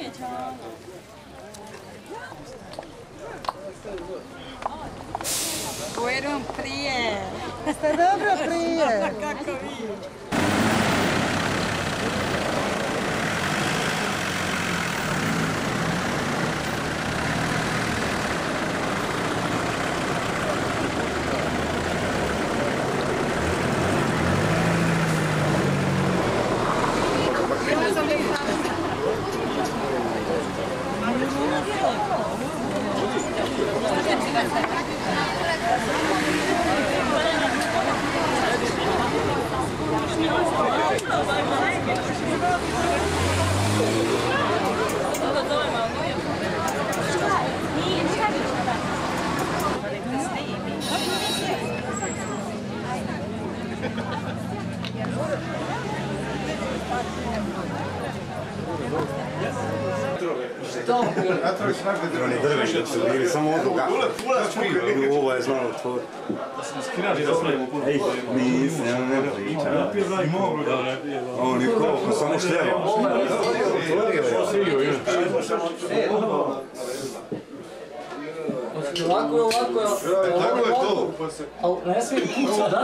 je čao? Pojedom prije. Ste dobro prije. Kako vi? Oni drveži da su bili samo odluka. Ovo je znao to. Ej, nisam, ja ne pričam. On je koliko, samo šljeva. Ovako, ovako, Tako je to. ali ne smijem pucat, razbit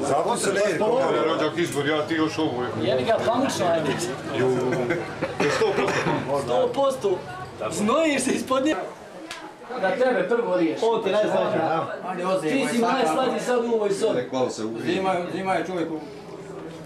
Zato se ne Ja rođak izbor, ja ti još ovo. Jebi ga, pamučno, ajde. Sto posto. Znojiš se ispod nje. Da tebe prvo riješ. On ti najslađi. Ti si najslađi sad u ovoj sobi. Zima je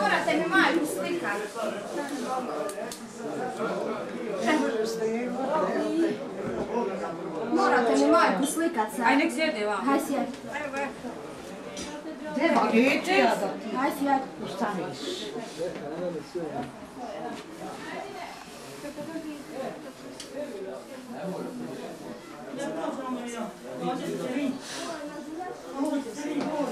Morate mi majku slikati. Morate mi majku slikat sad. Aj nek sjede vam. Haj sjedi. Sjedi. Sad će mi mlad staru Vidi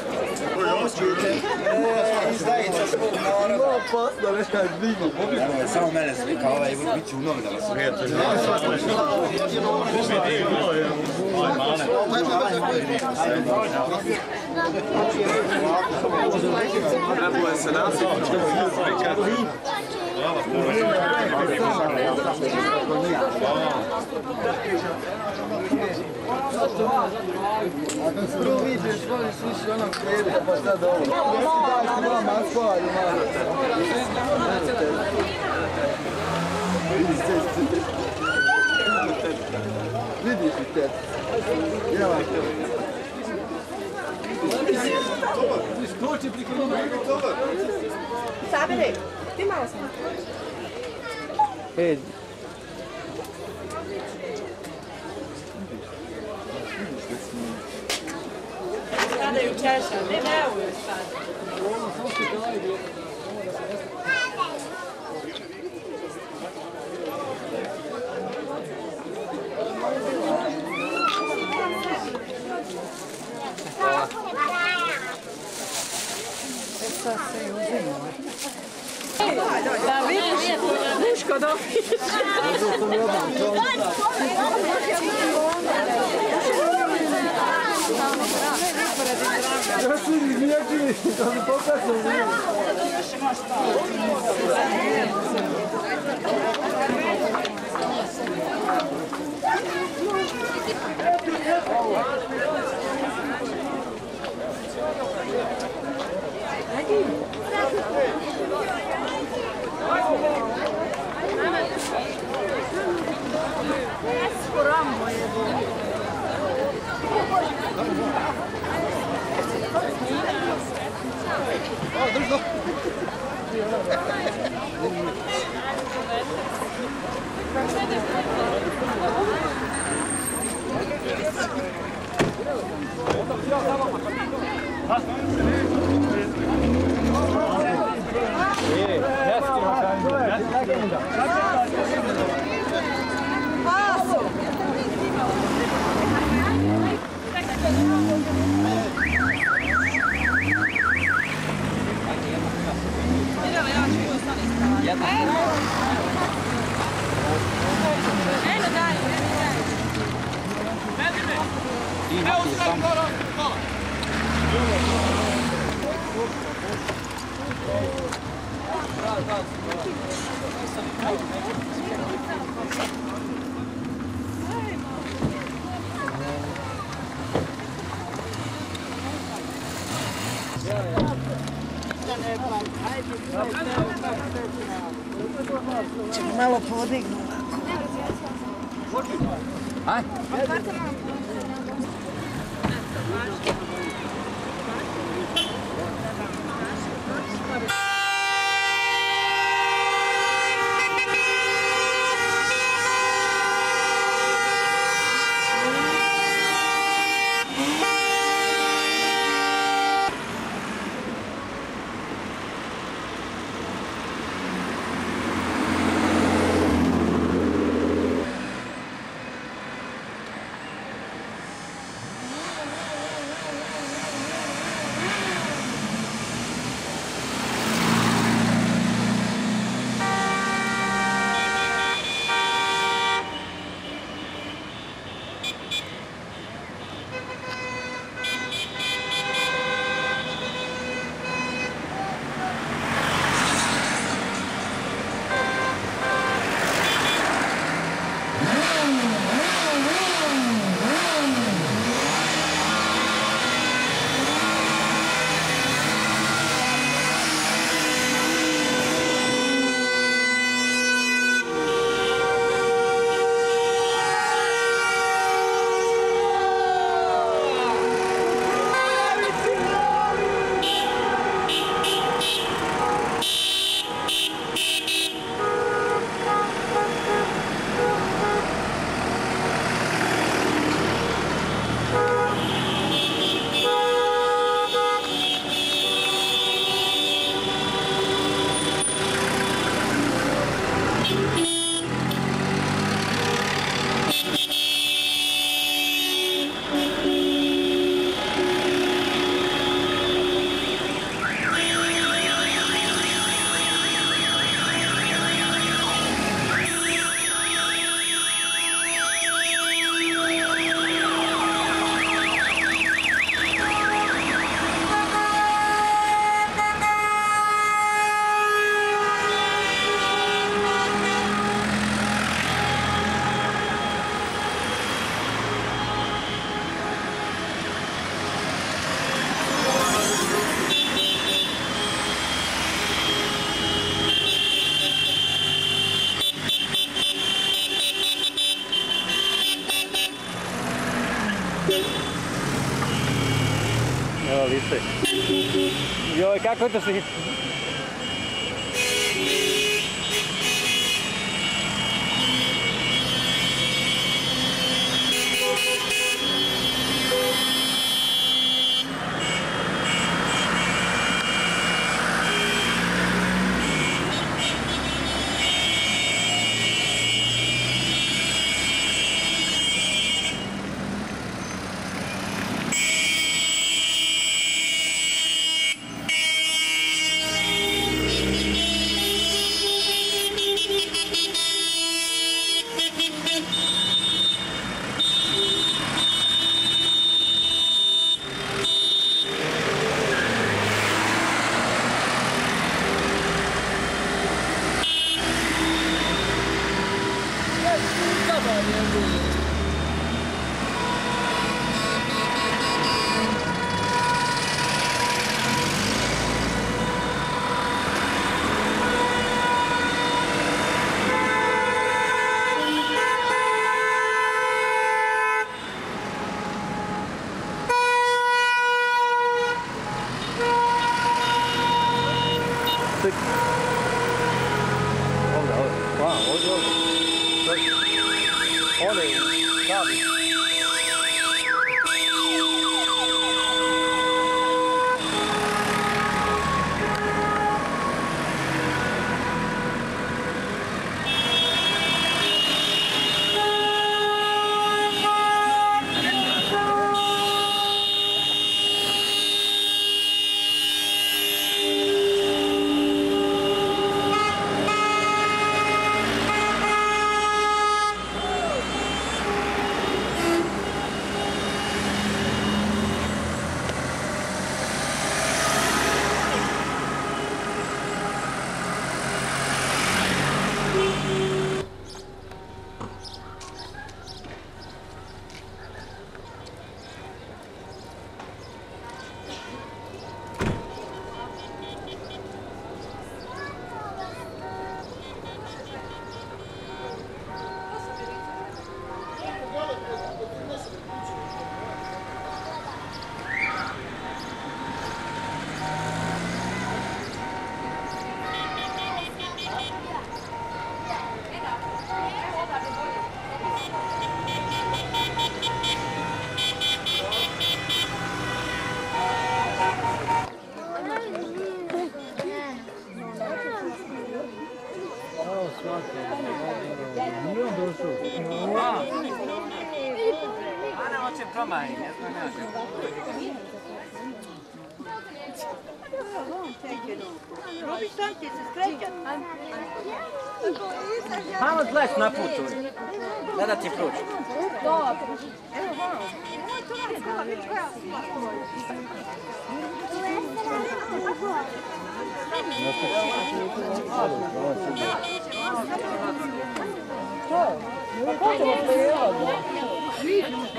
sobom. Ne dam te. Ima opasno, nekaj dima. Samo mene slika, ovaj bit će u novinama. Daj ti sam. Spadaju češa, ne ne uvijek spadaju. Da vidiš, muško dobiješ. ja si izvijekli, da mi Čemo malo podignu ovako. Aj? Joj, kako to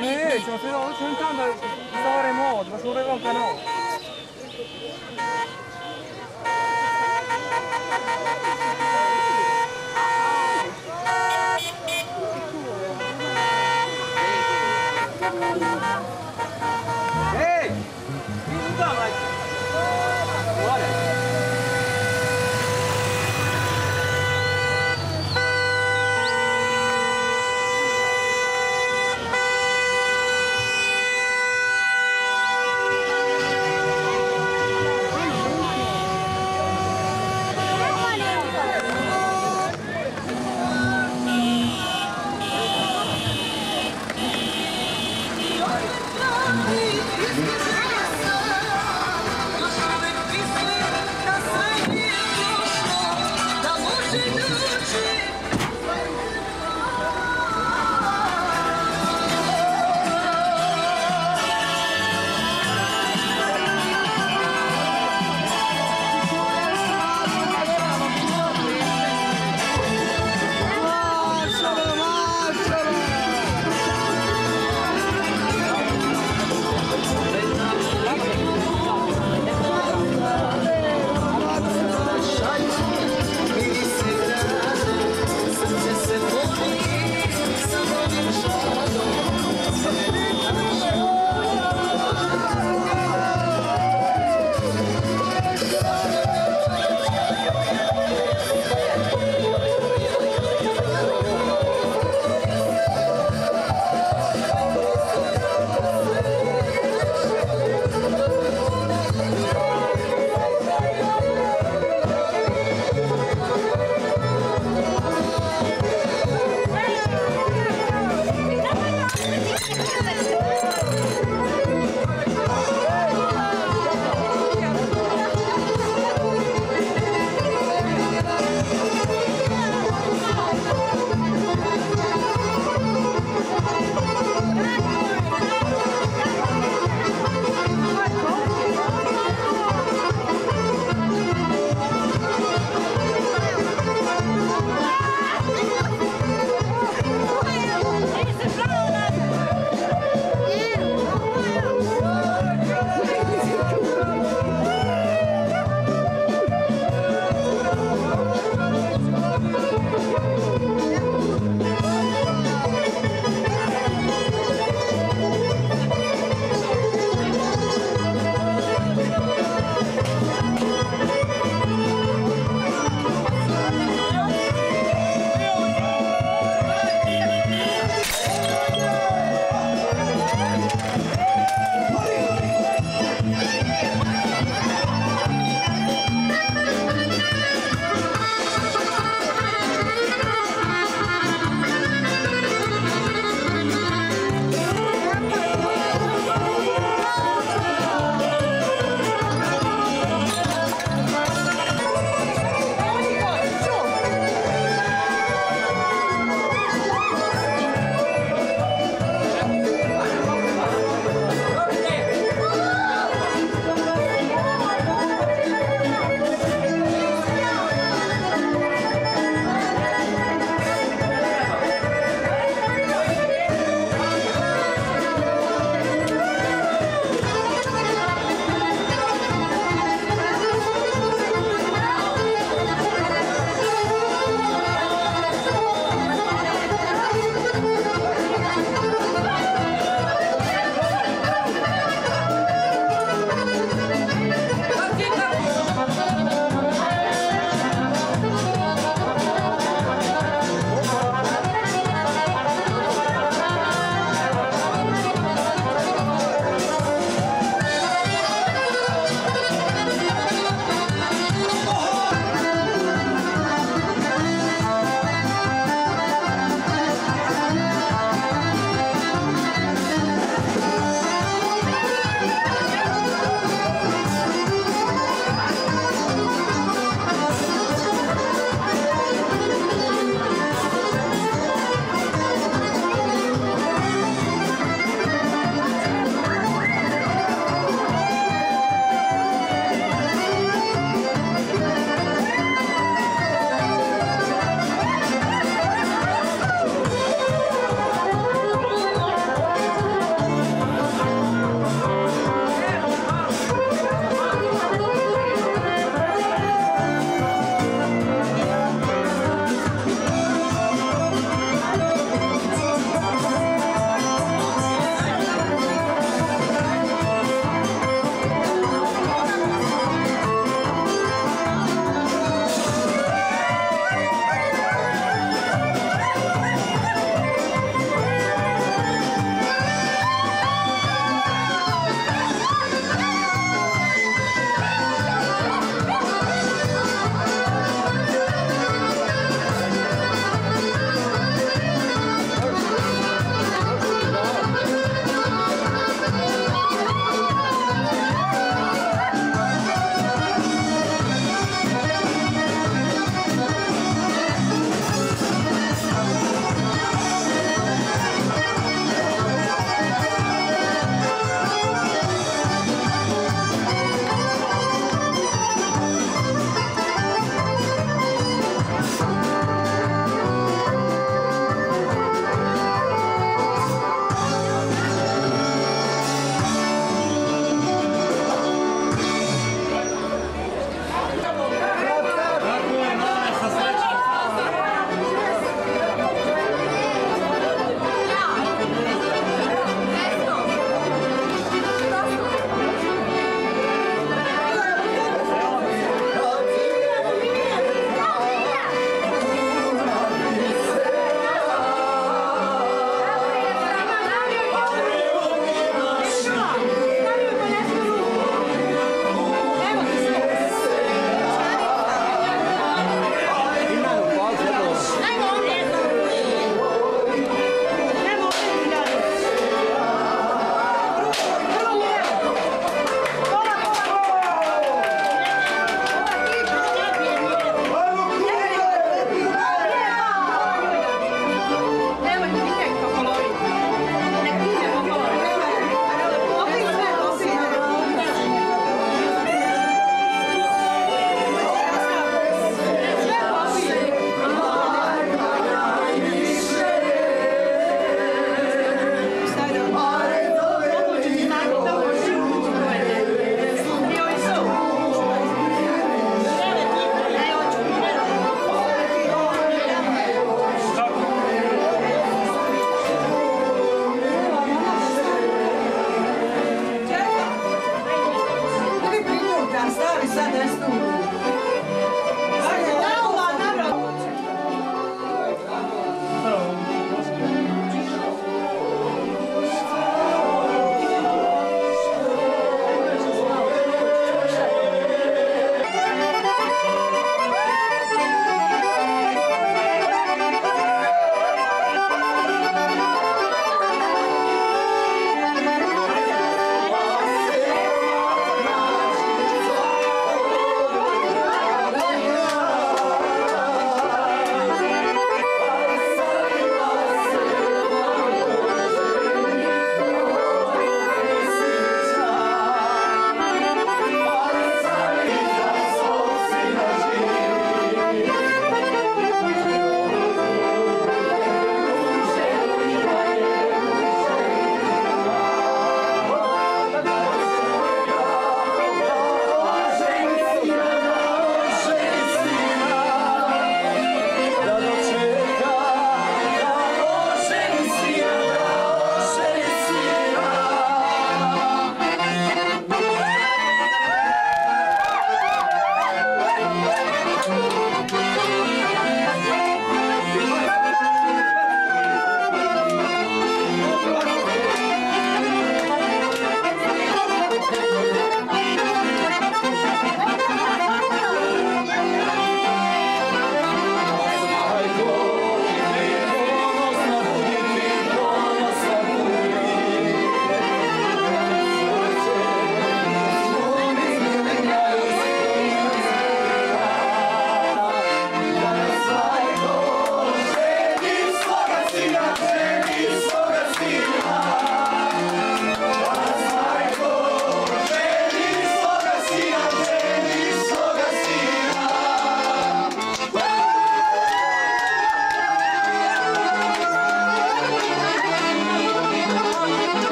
Nećemo se ovo sam tamo da zavaremo ovo, da su urevam kanal. Ej!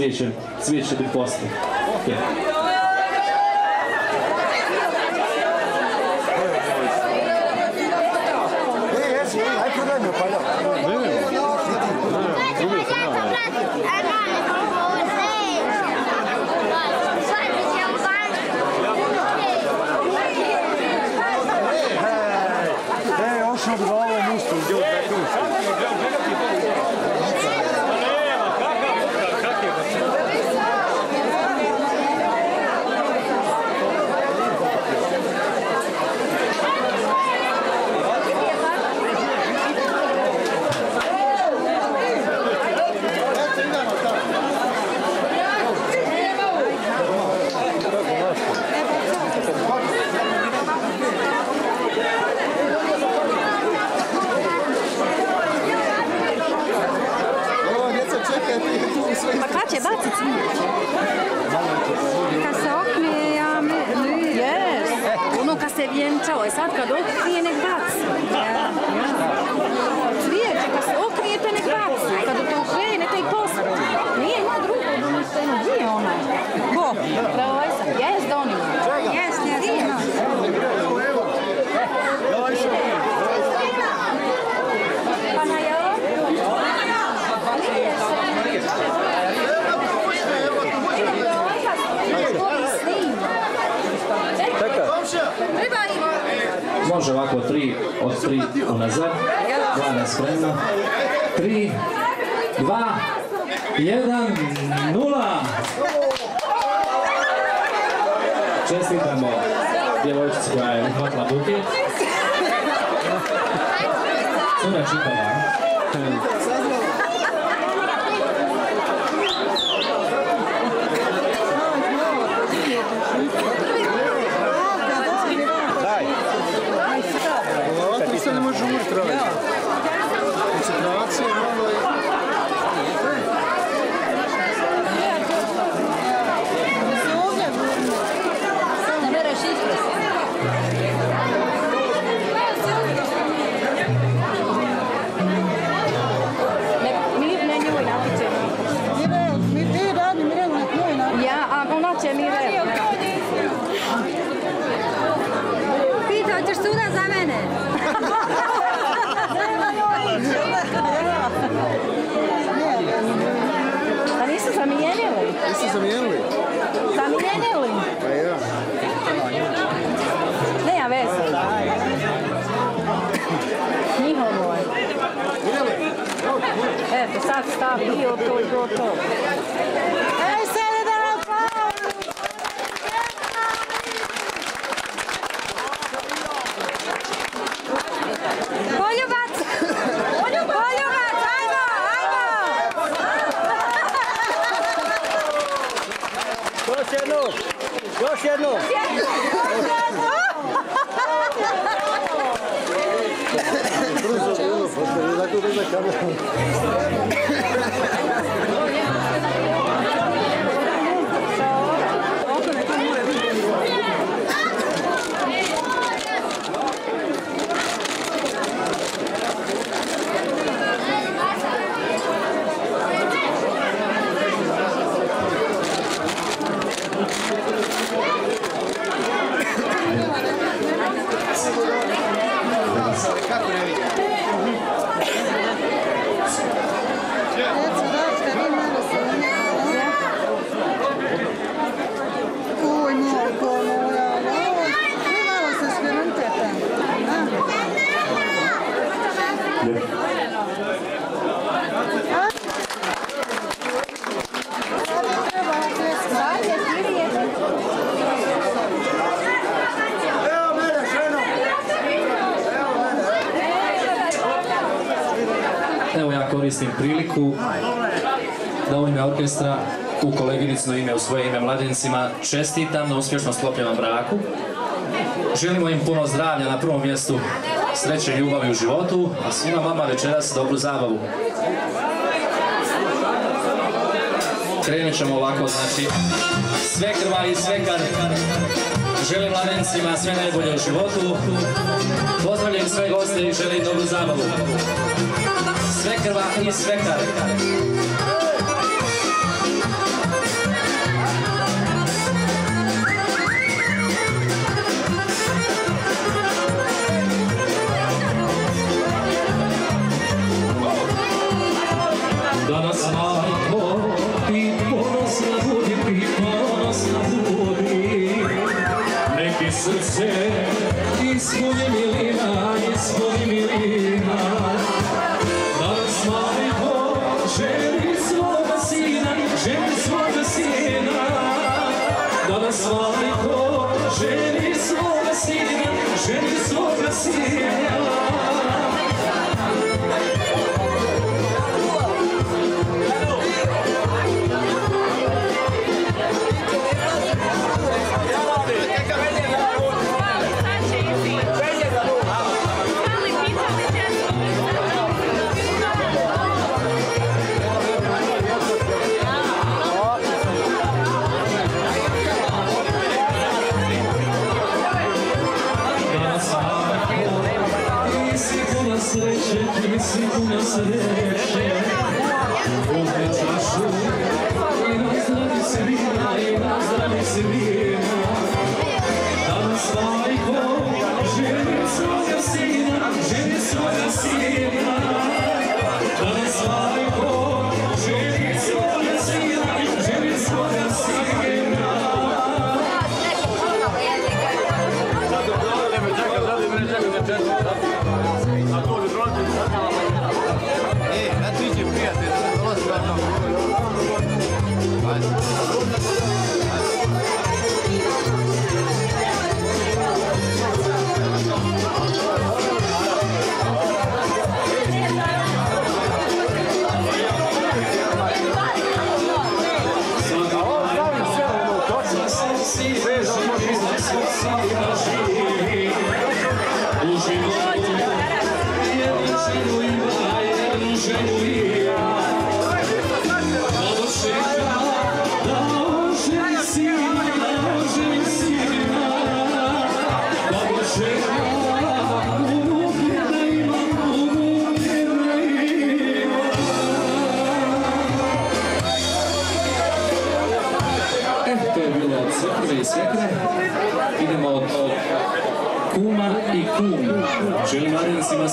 Da koleginicno ime, u svoje ime mladencima čestitam na uspješno sklopljenom braku. Želimo im puno zdravlja na prvom mjestu, sreće ljubavi u životu, a svima vama večeras dobru zabavu. Krenut ćemo ovako, znači, sve krva i sve kad želim mladencima sve najbolje u životu. Pozdravljam sve goste i želim dobru zabavu. Sve krva i sve kar.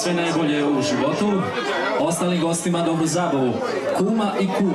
Sve najbolje u životu. Ostalim gostima dobru zabavu. Kuma i kum.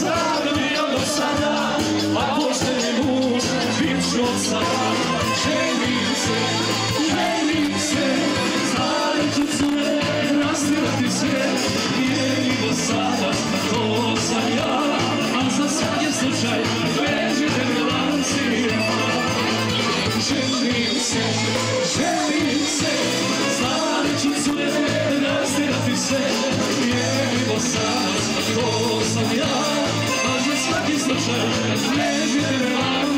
Znam li ono sada, a pošteni muž, bit ću od sada. Jesus, measure.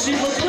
Спасибо.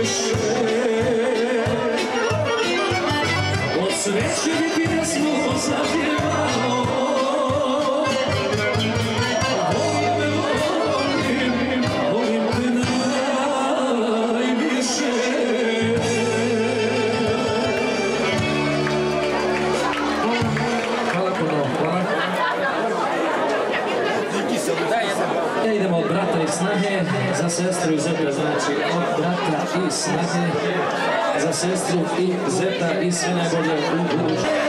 mexer za sestru i zeta i sve najbolje u budućnosti.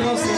Mladence i sve goste. Svako